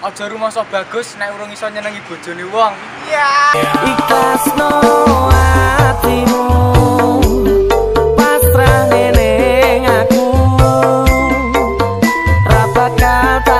aja rumah so bagus nek urung iso nyenengi bojone wong iya yeah. ikhlas no hatimu pasrah nene aku rapat kata